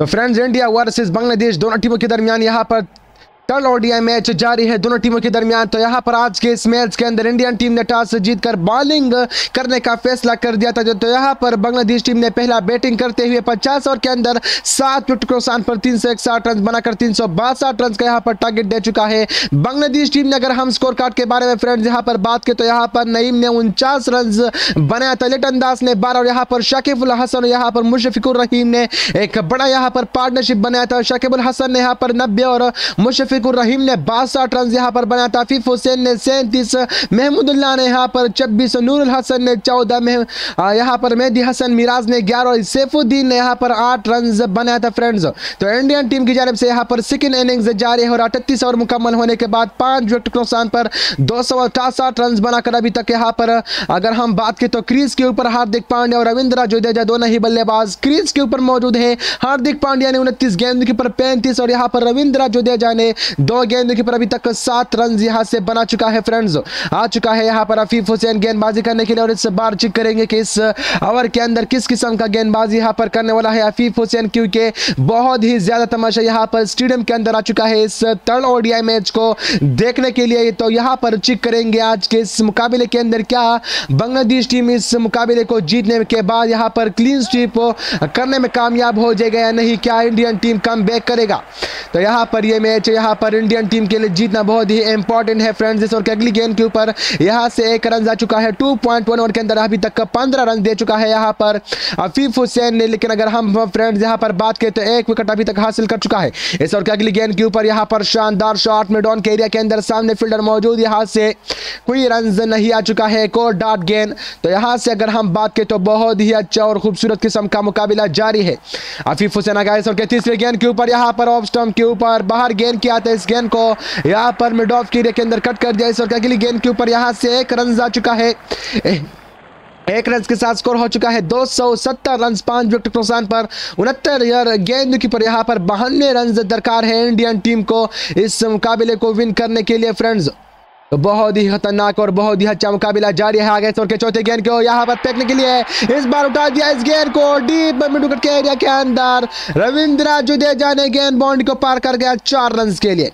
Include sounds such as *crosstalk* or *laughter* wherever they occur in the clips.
तो friends India versus Bangladesh दोनों टीमों के दरमियान यहाँ पर थर्ड ओडीआई मैच जारी है। दोनों टीमों के दरमियान तो यहाँ पर आज के इस मैच के अंदर इंडियन टीम ने टॉस जीतकर बॉलिंग करने का फैसला कर दिया था। तो यहाँ पर बांग्लादेश टीम ने पहला बैटिंग करते हुए 50 ओवर के अंदर सात विकेट को पर तीन रन बनाकर तीन सौ बासठ रन का यहाँ पर टारगेट दे चुका है। बांग्लादेश टीम ने अगर हम स्कोर कार्ड के बारे में फ्रेंड्स यहाँ पर बात करें तो यहाँ पर नईम ने उनचास रन बनाया था। लिटन दास ने बारह और यहाँ पर शाकिबुल हसन और यहाँ पर मुशफिकुर रहीम ने एक बड़ा यहाँ पर पार्टनरशिप बनाया था। शाकिबुल हसन ने यहाँ पर नब्बे और मुशफिक रफीकुर रहीम ने बासठ रन यहाँ पर बनाया था हुसैन ने सैंतीस, महमूदुल्लाह ने यहाँ पर छब्बीस, नूरुल हसन ने चौदह यहाँ पर मेहदी हसन मिराज ने ग्यारह और सैफुद्दीन ने यहाँ पर आठ रन बनाया था फ्रेंड्स। तो इंडियन टीम की जानब से यहाँ पर सेकेंड इनिंग्स जारी है और अठतीस ओवर मुकम्मल होने के बाद पाँच विकेट के नुकसान पर दो सौ अठासठ रन बनाकर अभी तक यहाँ पर, अगर हम बात करें तो क्रीज के ऊपर हार्दिक पांड्या और रविंद्र जडेजा दोनों ही बल्लेबाज क्रीज के ऊपर मौजूद है। हार्दिक पांड्या ने उनतीस गेंद के ऊपर पैंतीस और यहाँ पर रविंद्र जडेजा ने दो गेंद के पर अभी तक सात रन यहाँ से बना चुका है फ्रेंड्स आ चुका है यहाँ पर अफीफ हुसैन गेंदबाजी करने के लिए और इस बार चेक करेंगे कि इस ओवर के अंदर किस किस्म का गेंदबाजी यहाँ पर करने वाला है अफीफ हुसैन, क्योंकि बहुत ही ज़्यादा तमाशा यहाँ पर स्टेडियम के अंदर आ चुका है इस थर्ड ओडीआई मैच को देखने के लिए। तो यहाँ पर चेक करेंगे आज के इस मुकाबले के अंदर क्या बांग्लादेश टीम इस मुकाबले को जीतने के बाद यहाँ पर क्लीन स्वीप करने में कामयाब हो जाएगा या नहीं, क्या इंडियन टीम कम बैक करेगा? तो यहाँ पर यह मैच यहाँ पर इंडियन टीम के लिए जीतना बहुत ही इंपॉर्टेंट है फ्रेंड्स के अगली गेंद के ऊपर यहाँ से एक रन जा चुका है टू पॉइंट वन ओवर के अंदर अभी तक पंद्रह रन दे चुका है यहाँ पर अफीफ हुसैन ने। लेकिन अगर हम फ्रेंड्स यहाँ पर बात करें तो एक विकेट अभी तक हासिल कर चुका है। इस के अगली गेंद के ऊपर यहाँ पर शानदार शॉट में डॉन के एरिया के अंदर सामने फील्डर मौजूद यहाँ से कोई रन नहीं आ चुका है, एक और डॉट गेंद तो यहाँ से अगर हम बात करें तो बहुत ही अच्छा और खूबसूरत किस्म का मुकाबला जारी है। अफीफ हुसैन आगे इस के तीसरे गेंद के ऊपर, यहाँ पर ऑफ़ स्टम्प के ऊपर बाहर गेंद किया था इस गेंद को। यहाँ पर मिड ऑफ़ की के अंदर कट कर दिया इस वक्त अगली गेंद के ऊपर। यहाँ से एक रन जा चुका है। एक रन के साथ स्कोर हो चुका है। 270 रन पाँच विकेट नुकसान पर। उनहत्तर गेंद की पर यहाँ पर बहन्ने रन दरकार है इंडियन टीम को इस मुकाबले को विन करने के लिए फ्रेंड्स तो बहुत ही खतरनाक और बहुत ही अच्छा मुकाबला जारी है आगे के चौथे गेंद को यहाँ पर फेंकने के लिए इस बार उठा दिया इस गेंद को डीप विकेट के एरिया के अंदर। रविंद्र जुदेजा ने गेंद बाउंड को पार कर गया चार रन के लिए।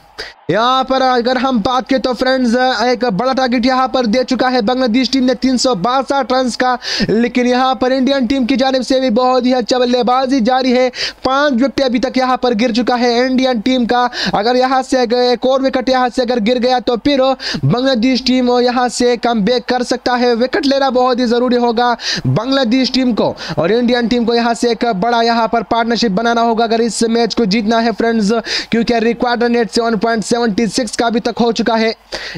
यहाँ पर अगर हम बात करें तो फ्रेंड्स एक बड़ा टारगेट यहाँ पर दे चुका है बांग्लादेश टीम ने तीन रन का। लेकिन यहाँ पर इंडियन टीम की जानब से भी बहुत ही अच्छा बल्लेबाजी जारी है। पाँच विकेट अभी तक यहाँ पर गिर चुका है इंडियन टीम का। अगर यहाँ से एक और विकेट यहाँ से अगर गिर गया तो फिर बांग्लादेश टीम यहाँ से कम कर सकता है। विकेट लेना बहुत ही ज़रूरी होगा बांग्लादेश टीम को। और इंडियन टीम को यहाँ से एक बड़ा यहाँ पर पार्टनरशिप बनाना होगा। अगर इस मैच को जीतना है फ्रेंड्स क्योंकि required net seven point seven 76 का अभी तक हो चुका है।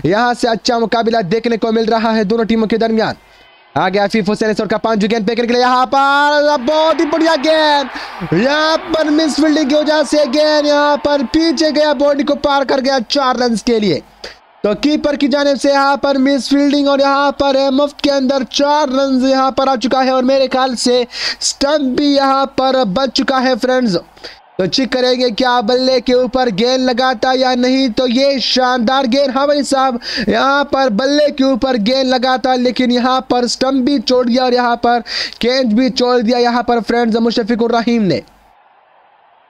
यहाँ से अच्छा मुकाबला देखने को मिल रहा है दोनों टीमों के दरमियान। आ गया आसिफ हुसैन इस का पांचवी गेंद फेंकने के लिए यहाँ पर बहुत ही बढ़िया गेंद। यहाँ पर मिस फील्डिंग की वजह से गेंद यहाँ पर पीछे गया, बॉडी को पार कर गया चार रन के लिए। तो कीपर की जानब से यहाँ पर मिस फील्डिंग और यहाँ पर मुफ़्त के अंदर चार रन यहाँ पर आ चुका है और मेरे ख्याल से स्टंप भी यहाँ पर बच चुका है फ्रेंड्स। तो चेक करेंगे क्या बल्ले के ऊपर गेंद लगाता या नहीं। तो ये शानदार गेंद हाँ भाई साहब, यहाँ पर बल्ले के ऊपर गेंद लगाता, लेकिन यहाँ पर स्टंप भी छोड़ दिया और यहाँ पर कैच भी छोड़ दिया। यहाँ पर फ्रेंड्स मुशफिकुर रहीम ने।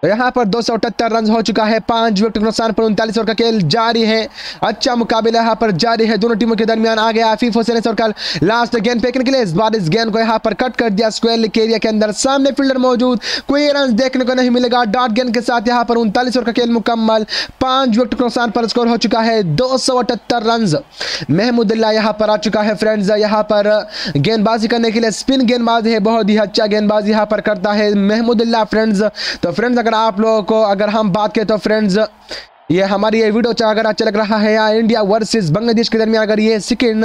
तो यहाँ पर दो सौ अठहत्तर रन हो चुका है। पाँच विकेट के नुकसान पर उनतालीस ओवर का खेल जारी है। अच्छा मुकाबला यहाँ पर जारी है। दोनों टीमों के दरमियान आ गया आफीफ हुसैन सरकार लास्ट गेंद फेंकने के लिए। इस बार इस गेंद को यहाँ पर कट कर दिया। स्क्वायर के एरिया के अंदर सामने फील्डर मौजूद। कोई रन देखने को नहीं मिलेगा। डॉट गेंद के साथ यहाँ पर उनतालीस ओवर का खेल मुकम्मल। पाँच विकेट के नुकसान पर स्कोर हो चुका है। दो सौ अठहत्तर रन महमूदुल्ला यहाँ पर आ चुका है फ्रेंड्स यहाँ पर गेंदबाजी करने के लिए स्पिन गेंदबाज है। बहुत ही अच्छा गेंदबाजी यहाँ पर करता है महमूदुल्ला फ्रेंड्स तो फ्रेंड्स अगर आप लोगों को अगर हम बात करें तो फ्रेंड्स ये हमारी ये वीडियो अगर अच्छा लग रहा है या इंडिया वर्सेस बांग्लादेश के दरमियान अगर ये सेकेंड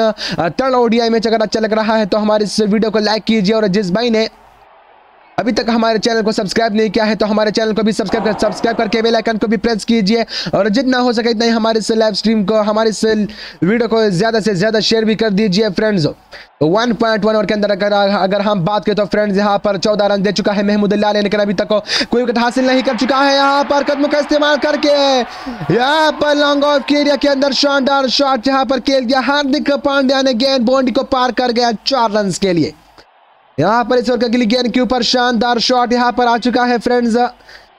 थर्ड ओडीआई मैच अगर अच्छा लग रहा है तो हमारे इस वीडियो को लाइक कीजिए और जिस भाई ने अभी तक हमारे चैनल को सब्सक्राइब नहीं किया है तो हमारे चैनल को भी सब्सक्राइब कर, सब्सक्राइब करके बेल आइकन को भी प्रेस कीजिए और जितना हो सके इतना ही हमारे इस लाइव स्ट्रीम को, हमारे इस वीडियो को ज़्यादा से ज़्यादा शेयर भी कर दीजिए friends one point one over के अंदर अगर अगर हम बात करें तो फ्रेंड्स यहाँ पर चौदह रन दे चुका है महमूद अल्लाह ने, लेकिन अभी तक कोई विकेट हासिल नहीं कर चुका है यहाँ पर कदम का इस्तेमाल करके। यहाँ पर लॉन्ग ऑफ़ के एरिया के अंदर शानदार शॉट यहाँ पर खेल दिया हार्दिक पांड्या ने गेंद बाउंड्री को पार कर गया चार रन के लिए। यहाँ पर इस ओवर का गिली गेंद के ऊपर शानदार शॉट यहाँ पर आ चुका है फ्रेंड्स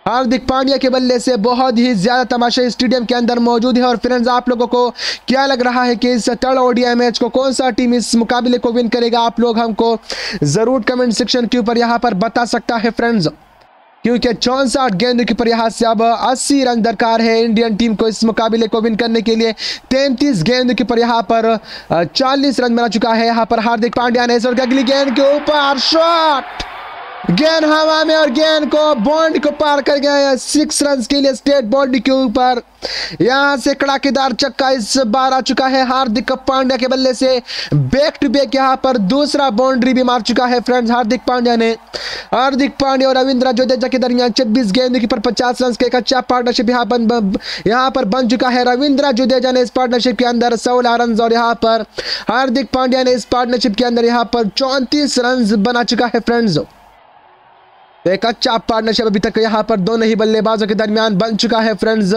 हार्दिक पांड्या के बल्ले से बहुत ही ज़्यादा तमाशा स्टेडियम के अंदर मौजूद है और फ्रेंड्स आप लोगों को क्या लग रहा है कि इस थर्ड ओडिया मैच को कौन सा टीम इस मुकाबले को विन करेगा? आप लोग हमको ज़रूर कमेंट सेक्शन के ऊपर यहाँ पर बता सकता है फ्रेंड्स क्योंकि चौसठ गेंदों के प्रयास से अब 80 रन दरकार है इंडियन टीम को इस मुकाबले को विन करने के लिए। 33 गेंद के पर यहाँ पर 40 रन बना चुका है यहाँ पर हार्दिक पांड्या ने अगली गेंद के ऊपर। शॉट! गेंद हवा में और गेंद को बॉन्ड को पार कर गया है। सिक्स रन के लिए स्टेट बॉन्ड के ऊपर। यहाँ से कड़ाकेदार चक्का इस बार आ चुका है हार्दिक पांड्या के बल्ले से। बैक टू बैक यहाँ पर दूसरा बाउंड्री भी मार चुका है फ्रेंड्स हार्दिक पांड्या ने। हार्दिक पांड्या और रविंद्र जडेजा के दरमियान छब्बीस गेंद की पर पचास रन का एक अच्छा पार्टनरशिप यहाँ बन यहाँ पर बन चुका है रविंद्र जडेजा ने इस पार्टनरशिप के अंदर सोलह रन और यहाँ पर हार्दिक पांड्या ने इस पार्टनरशिप के अंदर यहाँ पर चौंतीस रन बना चुका है फ्रेंड्स एक अच्छा पार्टनरशिप अभी तक यहाँ पर दोनों ही बल्लेबाजों के दरमियान बन चुका है फ्रेंड्स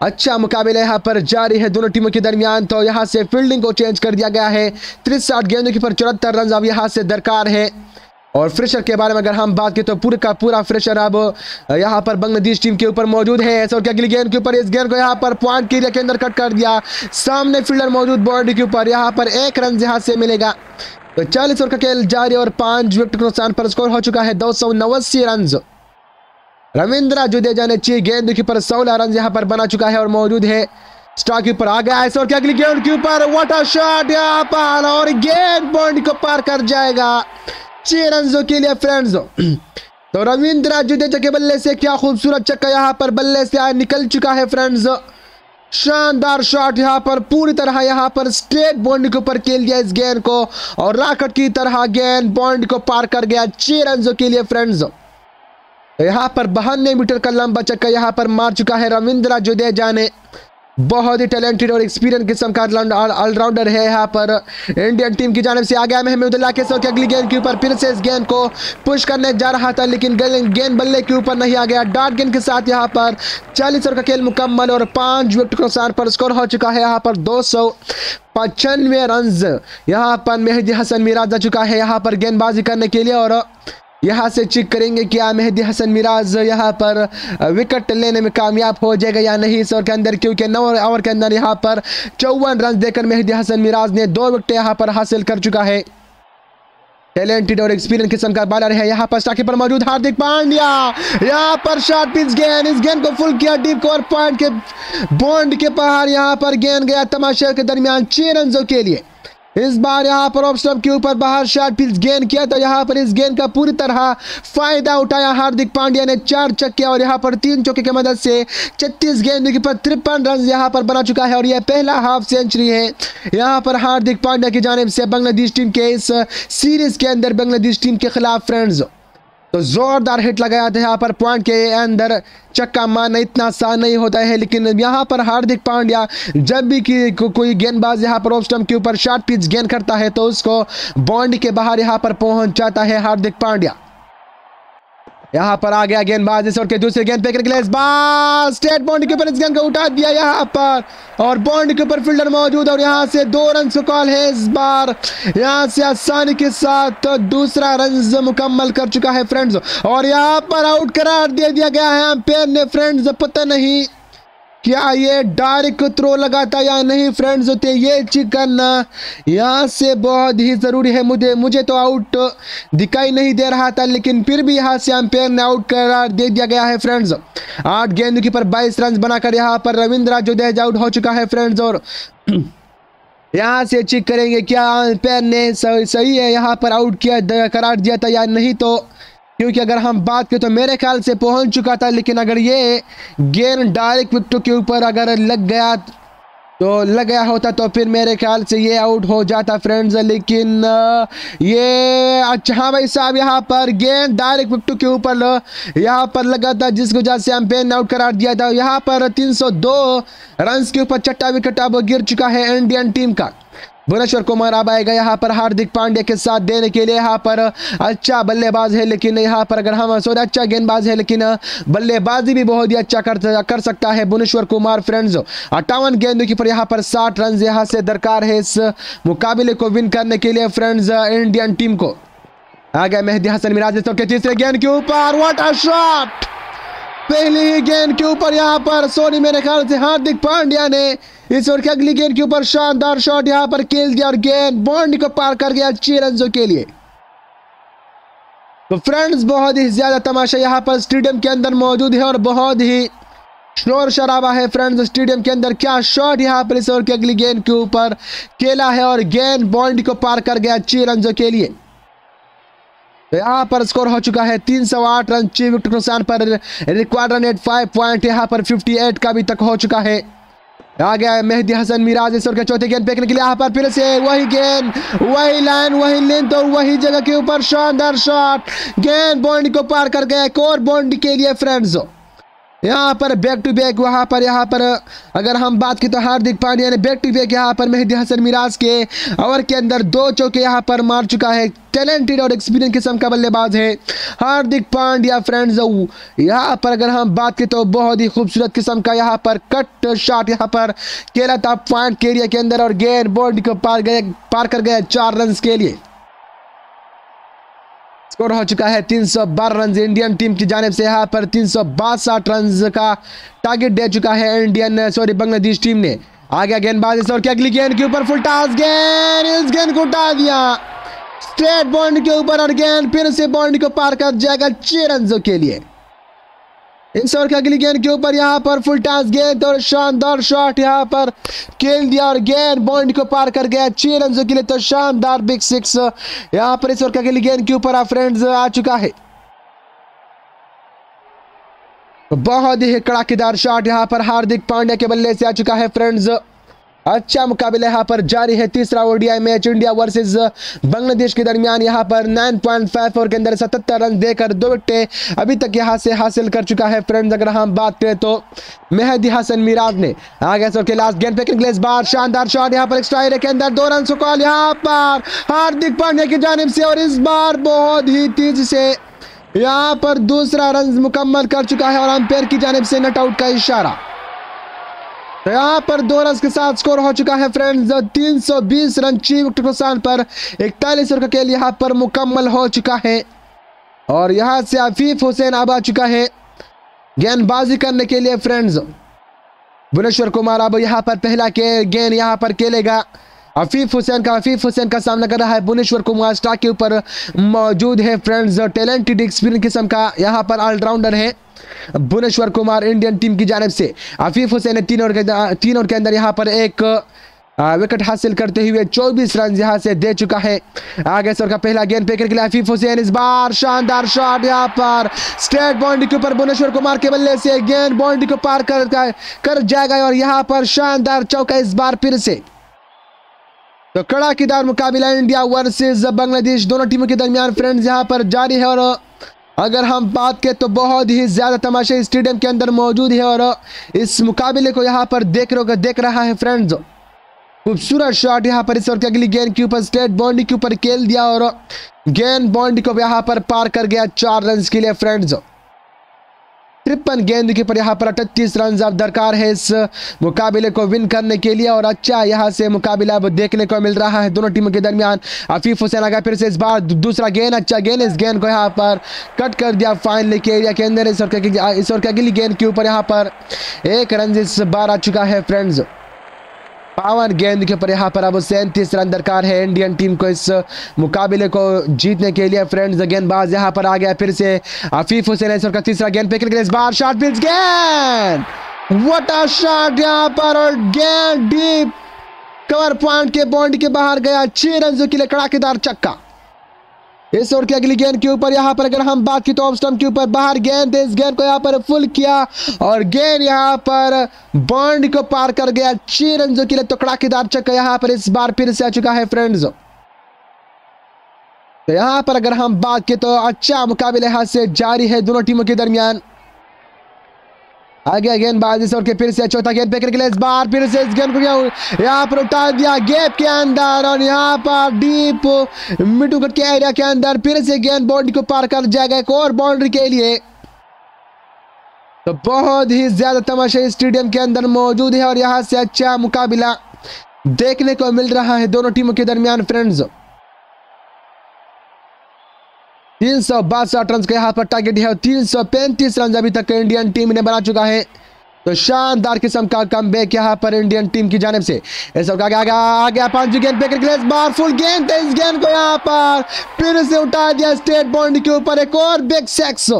अच्छा मुकाबला यहाँ पर जारी है दोनों टीमों के दरमियान तो यहाँ से फील्डिंग को चेंज कर दिया गया है। तिरसठ गेंदों की पर चौहत्तर रन अब यहाँ से दरकार है। और फ्रेशर के बारे में अगर हम बात करें तो पूरे का पूरा फ्रेशर अब यहाँ पर बांग्लादेश टीम के ऊपर मौजूद है। और अगली गेंद के ऊपर, इस गेंद को यहाँ पर पॉइंट के एरिया के अंदर कट कर दिया। सामने फील्डर मौजूद बाउंड्री के ऊपर, यहाँ पर एक रन यहाँ से मिलेगा। चालीस ओवर का खेल जारी और पाँच विकेट के नुकसान पर स्कोर हो चुका है। दो सौ नवासी रन। रविंद्र जुदेजा ने ची गेंद के ऊपर सोलह रन यहाँ पर बना चुका है और मौजूद है। स्टॉक ऊपर आ गया है और अगली गेंद के ऊपर। वाटर शॉट यहाँ पर और गेंद बॉन्ड को पार कर जाएगा। छह रन के लिए फ्रेंड्स तो रविंद्र जुदेजा के बल्ले से क्या खूबसूरत चक्का यहाँ पर बल्ले से निकल चुका है फ्रेंड्स शानदार शॉट यहाँ पर, पूरी तरह यहाँ पर स्ट्रेट बॉन्ड के ऊपर खेल दिया इस गेंद को और राकेट की तरह गेंद बॉन्ड को पार कर गया छह रन के लिए फ्रेंड्स। यहाँ पर बहन्ने मीटर का लंबा चक्का यहाँ पर मार चुका है रविंद्रा जुदेजा ने बहुत ही टैलेंटेड और एक्सपीरियंस किस्म का ऑलराउंडर है यहाँ पर। इंडियन टीम की जानब से आ गया महमूदुल्ला के के अगली गेंद के ऊपर, फिर से इस गेंद को पुश करने जा रहा था, लेकिन गेंद बल्ले के ऊपर नहीं आ गया। डॉट गेंद के साथ यहाँ पर चालीस ओवर का खेल मुकम्मल और पाँच विकेट के नुकसान पर स्कोर हो चुका है यहाँ पर दो सौ पचानवे रन यहाँ पर मेहदी हसन मिराज जा चुका है यहाँ पर गेंदबाजी करने के लिए और यहाँ से चेक करेंगे क्या मेहदी हसन मिराज यहाँ पर विकेट लेने में कामयाब हो जाएगा या नहीं इस ओवर के अंदर, क्योंकि नौ ओवर के अंदर यहाँ पर चौवन रन देकर मेहदी हसन मिराज ने दो विकेट यहाँ पर हासिल कर चुका है। टैलेंटेड और एक्सपीरियंस किस्म का बॉलर है, यहाँ पर स्टाकी पर मौजूद हार्दिक पांड्या। यहाँ पर शॉट पिच गेंद इस गेंद को फुल किया डीप कोर पॉइंट के बॉन्ड के पहाड़, यहाँ पर गेंद गया तमाशे के दरमियान छह रनों के लिए। इस बार यहाँ पर ऑफ़ के ऊपर बाहर शार्ट पिच गेंद किया तो यहाँ पर इस गेंद का पूरी तरह फ़ायदा उठाया हार्दिक पांड्या ने चार चक्के और यहाँ पर तीन चौके की मदद से छत्तीस गेंद के तिरपन रन यहाँ पर बना चुका है और यह पहला हाफ़ सेंचुरी है। यहाँ पर हार्दिक पांड्या की जानब से बांग्लादेश टीम के इस सीरीज़ के अंदर बांग्लादेश टीम के खिलाफ फ्रेंड्स तो जोरदार हिट लगाया था यहाँ पर पॉइंट के अंदर। चक्का मारना इतना आसान नहीं होता है लेकिन यहाँ पर हार्दिक पांड्या जब भी कि को, कोई गेंदबाज यहाँ पर ऑफ़ के ऊपर शॉर्ट पिच गेंद करता है तो उसको बॉन्ड के बाहर यहाँ पर पहुँच जाता है हार्दिक पांड्या। यहाँ पर आ गया गेंदबाज इस के दूसरे गेंद पे इस बार स्टेट बॉन्ड के ऊपर इस गेंद को उठा दिया यहाँ पर। और बॉन्ड के ऊपर फील्डर मौजूद और यहाँ से दो रन सुकॉल है इस बार। यहाँ से आसानी के साथ दूसरा रन मुकम्मल कर चुका है फ्रेंड्स। और यहाँ पर आउट करार दे दिया गया है, अंपेयर ने फ्रेंड्स, पता नहीं क्या ये डायरेक्ट थ्रो लगाता या नहीं फ्रेंड्स होते ये चेक करना यहाँ से बहुत ही ज़रूरी है मुझे। मुझे तो आउट दिखाई नहीं दे रहा था, लेकिन फिर भी यहाँ से अंपायर ने आउट करार दे दिया गया है फ्रेंड्स आठ गेंद की पर बाईस रन बनाकर यहाँ पर रविंद्रा जोदेज आउट हो चुका है फ्रेंड्स और *clears throat* यहाँ से चेक करेंगे क्या अंपायर ने सही है, यहाँ पर आउट किया, करार दिया था या नहीं तो क्योंकि अगर हम बात करें तो मेरे ख्याल से पहुँच चुका था, लेकिन अगर ये गेंद डायरेक्ट विकेटों के ऊपर अगर लग गया तो लग गया होता तो फिर मेरे ख्याल से ये आउट हो जाता फ्रेंड्स। लेकिन ये अच्छा हाँ भाई साहब, यहाँ पर गेंद डायरेक्ट विकेटों के ऊपर यहाँ पर लगा था, जिस वजह से एम्पेयर ने आउट करार दिया था। यहाँ पर 302 रन के ऊपर चट्टा विकेट अब गिर चुका है इंडियन टीम का। भुवनेश्वर कुमार अब आएगा यहाँ पर हार्दिक पांड्या के साथ देने के लिए यहाँ पर। अच्छा बल्लेबाज है लेकिन यहाँ पर अगर हम सो अच्छा गेंदबाज है लेकिन बल्लेबाजी भी बहुत ही अच्छा कर कर सकता है भुवनेश्वर कुमार फ्रेंड्स। अट्ठावन गेंदों की पर यहाँ पर साठ रन यहाँ से दरकार है इस मुकाबले को विन करने के लिए फ्रेंड्स इंडियन टीम को। आ गया मेहदी हसन मिराज के तीसरे गेंद के ऊपर। व्हाट अ शॉट पहले गेंद के ऊपर यहाँ पर सोनी मेरे ख्याल से हार्दिक पांड्या ने इस ओवर की अगली गेंद के ऊपर शानदार शॉट यहाँ पर खेल दिया और गेंद बाउंड्री को पार कर गया छह रनों के लिए। तो फ्रेंड्स, बहुत ही ज़्यादा तमाशा यहाँ पर स्टेडियम के अंदर मौजूद है और बहुत ही शोर शराबा है फ्रेंड्स, स्टेडियम के अंदर क्या शॉट यहाँ पर इस ओवर की अगली गेंद के ऊपर खेला है और गेंद बाउंड्री को पार कर गया छह रनों के लिए। यहाँ पर स्कोर हो चुका है 308 रन छह विकेट नुकसान पर required run rate five point यहाँ पर 58 का भी तक हो चुका है। आ गया है मेहदी हसन, मिराज इस ओवर के चौथे गेंद फेंकने के लिए यहाँ पर फिर से वही गेंद, वही लाइन वही लेंथ और वही जगह के ऊपर शानदार शॉट गेंद बाउंड्री को पार कर गया एक और बाउंड्री के लिए फ्रेंड्स यहाँ पर बैक टू बैक वहाँ पर, यहाँ पर, अगर हम बात की तो हार्दिक पांड्या ने बैक टू बैक यहाँ पर मेहदी हसन मिराज के ओवर के अंदर दो चौके यहाँ पर मार चुका है। टैलेंटेड और एक्सपीरियंस किस्म का बल्लेबाज है। हार्दिक पांड्या फ्रेंड्स यहाँ पर अगर हम बात की तो बहुत ही खूबसूरत किस्म का यहाँ पर कट शॉट यहाँ पर खेला था पॉइंट के एरिया के अंदर और गेंद बोर्ड को पार गए, पार कर गया चार रन के लिए। स्कोर हो चुका है 312 रन। इंडियन टीम की जानब से यहाँ पर तीन सौ बासठ रन का टारगेट दे चुका है इंडियन, सॉरी, बांग्लादेश टीम ने। आ गया गेंदबाज और क्या अगली गेंद के ऊपर फुल टास गेंद, इस गेंद को उठा दिया। स्ट्रेट बॉन्ड के ऊपर और गेंद फिर से बॉन्ड को पार कर जाएगा छह रनों के लिए। इस ओवर की अगली गेंद के ऊपर, यहाँ पर फुल टास गेंद और शानदार शॉट यहाँ पर खेल दिया और गेंद बॉन्ड को पार कर गया छह रन के लिए तो शानदार बिग सिक्स यहाँ पर इस ओवर की अगली गेंद के ऊपर फ्रेंड्स आ चुका है। बहुत ही कड़ाकेदार शॉट यहाँ पर हार्दिक पांड्या के बल्ले से आ चुका है फ्रेंड्स अच्छा मुकाबला यहाँ पर जारी है। तीसरा ODI match India versus Bangladesh के दरमियान यहाँ पर 9.5 ओवर के अंदर 77 रन देकर दो विकेटें अभी तक यहाँ से हासिल कर चुका है फ्रेंड्स। अगर हम बात करें तो मेहदी हसन मिराज ने आगे सर के लास्ट गेंद पे इस बार शानदार शॉट यहाँ पर एक्स्ट्रा के अंदर दो रन कॉल यहाँ पर। हार्दिक पांड्या की जानब से और इस बार बहुत ही तेज़ी से यहाँ पर दूसरा रन मुकम्मल कर चुका है और अंपायर की जानब से नट आउट का इशारा। तो यहाँ पर दो रन के साथ स्कोर हो चुका है फ्रेंड्स 320 रन विकेट नुकसान पर इकतालीस रन का खेल यहाँ पर मुकम्मल हो चुका है। और यहाँ से आफीफ हुसैन अब आ चुका है गेंदबाजी करने के लिए फ्रेंड्स भुवनेश्वर कुमार अब यहाँ पर पहला के गेंद यहाँ पर खेलेगा। अफीफ हुसैन का अफीफ हुसैन का सामना कर रहा है। भुवनेश्वर कुमार स्टार के ऊपर मौजूद है फ्रेंड्स टैलेंटेड एक्सपीरियंस किस्म का यहाँ पर ऑलराउंडर है। भुवनेश्वर कुमार इंडियन टीम की जानब से। आफीफ हुसैन ने तीन ओवर के तीन ओवर के अंदर यहाँ पर एक विकेट हासिल करते हुए 24 रन यहाँ से दे चुका है। आगे सर का पहला गेंद फेंकने के लिए आफीफ हुसैन, इस बार शानदार शॉट यहाँ पर। स्ट्रेट बाउंड्री के ऊपर भुवनेश्वर कुमार के बल्ले से गेंद बाउंड्री को पार कर कर जाएगा और यहाँ पर शानदार चौका इस बार फिर से। तो कड़ाकेदार मुकाबला इंडिया वर्सेस बांग्लादेश दोनों टीमों के दरमियान फ्रेंड्स यहाँ पर जारी है और अगर हम बात करें तो बहुत ही ज़्यादा तमाशे स्टेडियम के अंदर मौजूद है और इस मुकाबले को यहाँ पर देख रहे देख रहा है फ्रेंड्स खूबसूरत शॉट यहाँ पर इस वक्त अगली गेंद के ऊपर स्टेट बाउंड्री के ऊपर खेल दिया और गेंद बाउंड्री को यहाँ पर पार कर गया चार रन के लिए फ्रेंड्स तिरपन गेंद के पर यहाँ पर अठतीस रन अब दरकार है इस मुकाबले को विन करने के लिए और अच्छा यहाँ से मुकाबला अब देखने को मिल रहा है दोनों टीमों के दरमियान। आफीफ हुसैन आगे फिर से इस बार दूसरा गेंद अच्छा गेंद इस गेंद को यहाँ पर कट कर दिया फाइनल के एरिया के अंदर। इस और अगली गेंद के ऊपर यहाँ पर एक रन इस बार आ चुका है फ्रेंड्स पावन गेंद के ऊपर यहाँ पर अब सैंतीस रन दरकार है इंडियन टीम को इस मुकाबले को जीतने के लिए। फ्रेंड्स गेंदबाज यहाँ पर आ गया फिर से। आफीफ हुसैन का तीसरा गेंद फेंकने के लिए इस बार शॉट पिच गेंद वट शॉट यहाँ पर गेंद डीप कवर पॉइंट के बॉन्ड के बाहर गया। छह रन के लिए कड़ाकेदार चक्का इस ओवर के अगली गेंद के ऊपर, यहाँ पर अगर हम बात की तो ऑफ़ स्टम्प के ऊपर बाहर गेंद, इस गेंद को यहाँ पर फुल किया और गेंद यहाँ पर बॉन्ड को पार कर गया। छह रन के लिए तो कड़ाकेदार चक्का यहाँ पर इस बार फिर से आ चुका है फ्रेंड्स तो यहाँ पर अगर हम बात की तो अच्छा मुकाबले हाथ से जारी है दोनों टीमों के दरमियान। आगे गेंदबाज इस के फिर से चौथा गेंद फेंकने के लिए इस बार फिर से इस गेंद को यहाँ पर उठा दिया गैप के अंदर और यहाँ पर डीप मिडू के एरिया के अंदर फिर से गेंद बाउंड्री को पार कर जाएगा एक और बाउंड्री के लिए। तो बहुत ही ज़्यादा तमाशा स्टेडियम के अंदर मौजूद है और यहाँ से अच्छा मुकाबला देखने को मिल रहा है दोनों टीमों के दरमियान फ्रेंड्स तीन सौ बासठ रन का यहाँ पर टारगेट है तीन सौ पैंतीस रन अभी तक इंडियन टीम ने बना चुका है। तो शानदार किस्म का कम बैक यहाँ पर इंडियन टीम की जानब से। गेंद इस गेंद को यहाँ पर। फिर से उठा दिया स्टेट बाउंड्री के ऊपर एक और बिग सेक्स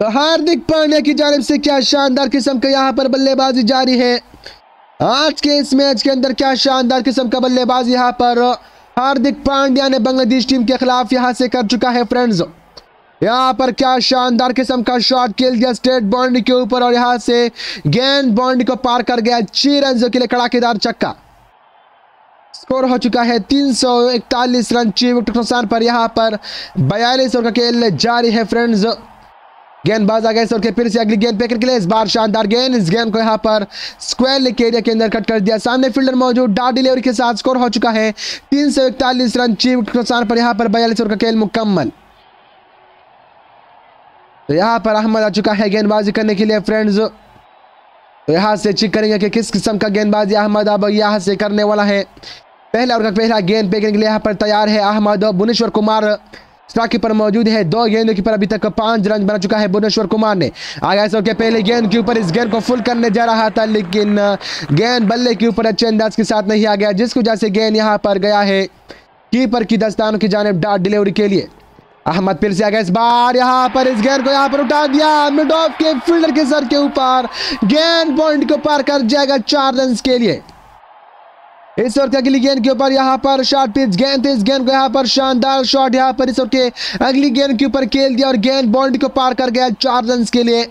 तो हार्दिक पांड्या की जानब से क्या शानदार किस्म का यहाँ पर बल्लेबाजी जारी है। आज के इस मैच के अंदर क्या शानदार किस्म का बल्लेबाज यहाँ पर हार्दिक पांड्या ने बांग्लादेश टीम के खिलाफ यहाँ से कर चुका है फ्रेंड्स यहाँ पर क्या शानदार किस्म का शॉट खेल दिया स्टेट बाउंड्री के ऊपर और यहाँ से गेंद बाउंड्री को पार कर गया छह रन के लिए कड़ाकेदार चक्का स्कोर हो चुका है तीन सौ इकतालीस रन, छह विकेट नुकसान पर यहाँ पर बयालीस ओवर का खेल जारी है फ्रेंड्स गेंदबाज आ गए के, फिर से अगली गेंद पे के लिए इस बार शानदार गेंद। इस गेंद को यहाँ पर स्क्वायर लेक एरिया के अंदर कट कर दिया। सामने फील्डर मौजूद डार्ट डिलीवरी के साथ स्कोर हो चुका है। तीन सौ इकतालीस रन विकेट नुकसान पर यहाँ पर बयालीस ओवर का खेल मुकम्मल। तो यहाँ पर अहमद आ चुका है गेंदबाजी करने के लिए फ्रेंड्स तो यहाँ से चेक करेंगे कि किस किस्म का गेंदबाजी अहमद अब यहाँ से करने वाला है। पहला और का पहला गेंद पे के लिए यहाँ पर तैयार है अहमद भुवनेश्वर कुमार। स्टॉक कीपर मौजूद है। दो गेंदों के ऊपर अभी तक पाँच रन बना चुका है भुवनेश्वर कुमार ने। आगे सौ के पहले गेंद के ऊपर इस गेंद को फुल करने जा रहा था, लेकिन गेंद बल्ले के ऊपर अच्छे अंदाज के साथ नहीं आ गया, जिसकी वजह से गेंद यहाँ पर गया है कीपर की दस्तानों की जानब डाट डिलीवरी के लिए। अहमद फिर से आ गया इस बार, यहाँ पर इस गेंद को यहाँ पर उठा दिया। मिड ऑफ़ के फील्डर के सर के ऊपर गेंद पॉइंट को पार कर जाएगा चार रन के लिए। इस ओवर अगली गेंद के ऊपर यहाँ पर शॉट पिच गेंद इस गेंद को यहाँ पर शानदार शॉट यहाँ पर इस ओवर के अगली गेंद के ऊपर खेल दिया और गेंद बाउंड्री को पार कर गया चार रन के लिए।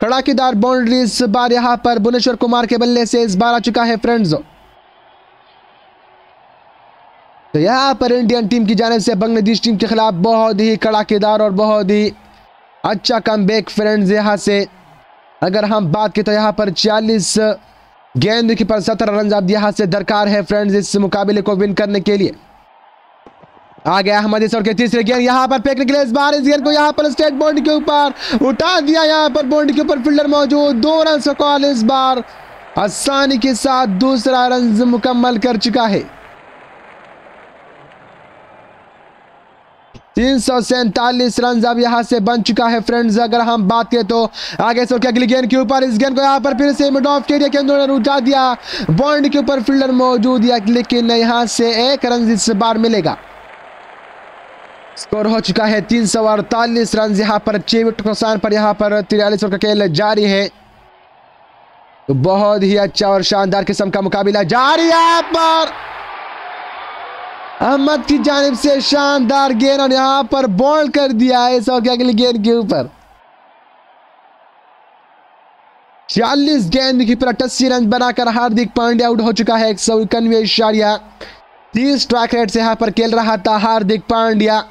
कड़ाकेदार बाउंड्री इस बार यहाँ पर भुवनेश्वर कुमार के बल्ले से इस बार आ चुका है फ्रेंड्स तो यहाँ पर इंडियन टीम की जानब से बांग्लादेश टीम के खिलाफ बहुत ही कड़ाकेदार और बहुत ही अच्छा कम फ्रेंड्स यहाँ से। अगर हम बात करें तो यहाँ पर चालीस गेंद की पर सत्रह रन अब यहाँ से दरकार है फ्रेंड्स इस मुकाबले को विन करने के लिए। आ गया अहमद इस के तीसरे गेंद, यहाँ पर फेंकने के लिए इस बार इस गेंद को यहाँ पर स्टेट बोर्ड के ऊपर उठा दिया, यहाँ पर बोर्ड के ऊपर फील्डर मौजूद, दो रन से कॉल इस बार। आसानी के साथ दूसरा रन मुकम्मल कर चुका है। तीन सौ सैंतालीस रन अब यहाँ से बन चुका है फ्रेंड्स अगर हम बात करें तो आगे से अगली गेंद के ऊपर, इस गेंद को यहाँ पर फिर से मिड ऑफ़ के अंदर उठा दिया। बॉन्ड के ऊपर फील्डर मौजूद है, लेकिन यहाँ से एक रन इस बार मिलेगा। स्कोर हो चुका है तीन सौ अड़तालीस रन, यहाँ पर विकेट नुकसान पर यहाँ पर तिरालीस का खेल जारी है। तो बहुत ही अच्छा और शानदार किस्म का मुकाबला जारी है अहमद की जानब से शानदार गेंद और यहाँ पर बॉल कर दिया है सौ के अगली गेंद के ऊपर। चालीस गेंद की पर अट्ठासी रन बनाकर हार्दिक पांड्या आउट हो चुका है एक सौ इक्यानवे इशारिया। तीस स्ट्राइक रेट से यहाँ पर खेल रहा था हार्दिक पांड्या।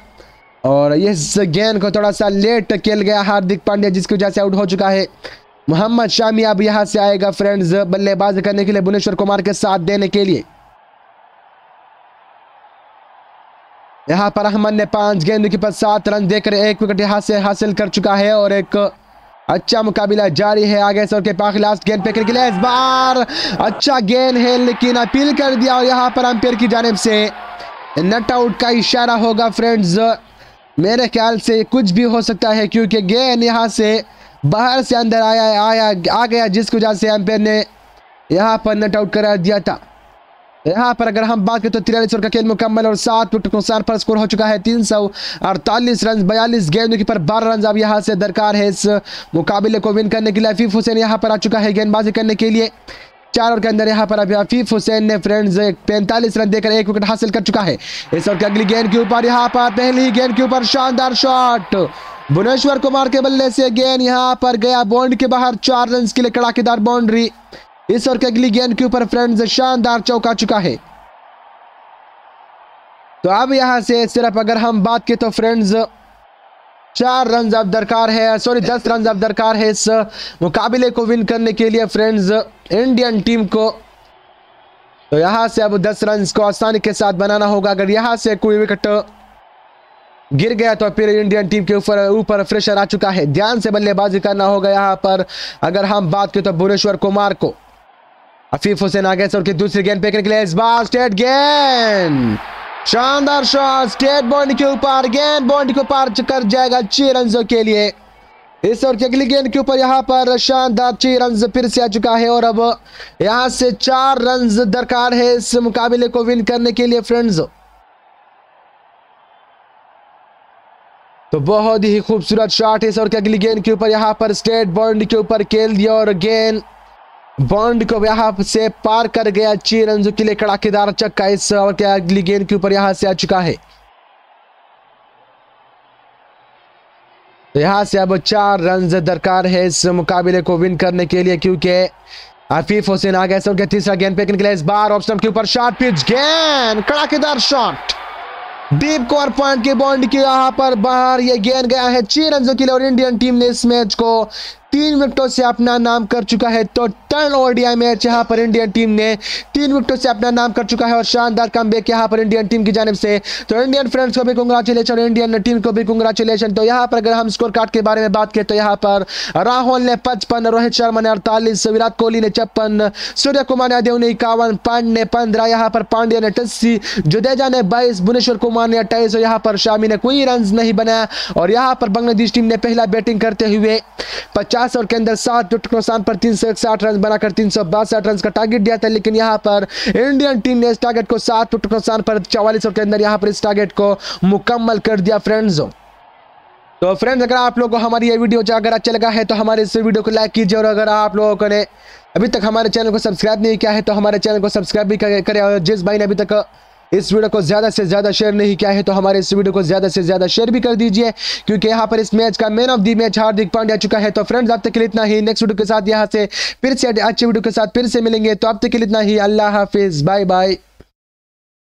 और इस गेंद को थोड़ा सा लेट खेल गया हार्दिक पांड्या, जिसकी वजह से आउट हो चुका है। मोहम्मद शामी अब यहाँ से आएगा फ्रेंड्स बल्लेबाज करने के लिए भुवनेश्वर कुमार के साथ देने के लिए। यहाँ पर अहमद ने पाँच गेंद के पास सात रन देकर एक विकेट यहाँ से हासिल कर चुका है और एक अच्छा मुकाबला जारी है आगे से के पास लास्ट गेंद पे के लिए इस बार अच्छा गेंद है, लेकिन अपील कर दिया और यहाँ पर अंपायर की जानब से नट आउट का इशारा होगा फ्रेंड्स मेरे ख्याल से कुछ भी हो सकता है क्योंकि गेंद यहाँ से बाहर से अंदर आया आया, आ गया जिसकी वजह से अंपायर ने यहाँ पर नट आउट करा दिया था। यहाँ पर अगर हम बात करें तो तिरालीस ओवर का खेल मुकम्मल और सात विकेट नुकसान पर स्कोर हो चुका है तीन सौ अड़तालीस रन, बयालीस गेंदों की पर बारह रन अब यहाँ से दरकार है इस मुकाबले को विन करने के लिए। अफीफ हुसैन यहाँ पर आ चुका है गेंदबाजी करने के लिए। चार ओवर के अंदर यहाँ पर अभी अफीफ हुसैन ने फ्रेंड्स पैंतालीस रन देकर एक विकेट हासिल कर चुका है। इस ओवर की अगली गेंद के ऊपर यहाँ पर, पहली गेंद के ऊपर शानदार शॉट। भुवनेश्वर कुमार के बल्ले से गेंद यहाँ पर गया। बाउंड्री के बाहर चार रन के लिए कड़ाकेदार बाउंड्री। इस के अगली गेंद के ऊपर फ्रेंड्स शानदार चौका चुका है। तो अब यहाँ से सिर्फ़ अगर हम बात करें तो फ्रेंड्स, चार रन अब दरकार है सॉरी दस रन अब दरकार है इस मुकाबले को विन करने के लिए फ्रेंड्स इंडियन टीम को। तो यहाँ से अब दस रन को आसानी के साथ बनाना होगा। अगर यहाँ से कोई विकेट गिर गया तो फिर इंडियन टीम के ऊपर ऊपर प्रेशर आ चुका है। ध्यान से बल्लेबाजी करना होगा यहाँ पर। अगर हम बात करें तो भुवनेश्वर कुमार को। अफीफ हुसैन आगे से उनकी दूसरी गेंद पे के लिए इस बार स्टेट गेंद। शानदार शॉट स्टेट बॉन्ड के ऊपर, गेंद बॉन्ड के ऊपर कर जाएगा छह रन के लिए। इस ओवर की अगली गेंद के ऊपर यहाँ पर शानदार छह रन फिर से आ चुका है और अब यहाँ से चार रन दरकार है इस मुकाबले को विन करने के लिए फ्रेंड्स तो बहुत ही खूबसूरत शॉट है इस ओवर की अगली गेंद के ऊपर, यहाँ पर स्टेट बॉन्ड के ऊपर खेल दिया और गेंद बॉन्ड को यहाँ से पार कर गया छह रन के लिए कड़ाकेदार चक्का इस ओवर के अगली गेंद के ऊपर यहाँ से आ चुका है। तो यहाँ से अब चार रन दरकार है इस मुकाबले को विन करने के लिए क्योंकि आफीफ हुसैन आ गए उनके तीसरा गेंद पे निकले इस बार ऑप्शन के ऊपर शॉट, पिच, गेंद कड़ाकेदार शॉट। डीप कॉर पॉइंट के बॉन्ड के यहाँ पर बाहर यह गेंद गया है छह रन के लिए और इंडियन टीम ने इस मैच को तीन विकेटों से अपना नाम कर चुका है तो टर्न ओडीआई मैच यहाँ पर इंडियन टीम ने तीन विकेटों से अपना नाम कर चुका है और शानदार कम बैक यहाँ पर इंडियन टीम की जानब से। तो इंडियन फ्रेंड्स को भी कंग्रेचुलेशन इंडियन टीम को भी कंग्रेचुलेशन तो यहाँ पर अगर हम स्कोर कार्ड के बारे में बात करें तो यहाँ पर राहुल ने पचपन, रोहित शर्मा ने अड़तालीस, विराट कोहली ने छप्पन, सूर्य कुमार यादव ने इक्यावन पांड ने पंद्रह, यहाँ पर पांड्या ने टस्सी जुदेजा ने बाईस, भुवनेश्वर कुमार ने अट्ठाईस और यहाँ पर शामी ने कोई रन नहीं बनाया। और यहाँ पर बांग्लादेश टीम ने पहला बैटिंग करते हुए पचास पचास ओवर के अंदर सात विकेट नुकसान पर तीन सौ इकसठ रन बनाकर तीन सौ बासठ रन का टारगेट दिया था, लेकिन यहाँ पर इंडियन टीम ने इस टारगेट को सात विकेट नुकसान पर चौवालीस ओवर के अंदर यहाँ पर इस टारगेट को मुकम्मल कर दिया फ्रेंड्स तो फ्रेंड्स अगर आप लोगों को हमारी ये वीडियो अगर अच्छा लगा है तो हमारे इस वीडियो को लाइक कीजिए और अगर आप लोगों ने अभी तक हमारे चैनल को सब्सक्राइब नहीं किया है तो हमारे चैनल को सब्सक्राइब भी करें और जिस भाई ने अभी तक इस वीडियो को ज़्यादा से ज़्यादा शेयर नहीं किया है तो हमारे इस वीडियो को ज़्यादा से ज़्यादा शेयर भी कर दीजिए, क्योंकि यहाँ पर इस मैच का man of the match Hardik Pandya चुका है। तो फ्रेंड्स अब तक के लिए इतना ही। नेक्स्ट वीडियो के साथ यहाँ से फिर से, अच्छे वीडियो के साथ फिर से मिलेंगे। तो अब तक के लिए इतना ही। अल्लाह हाफिज़। Bye bye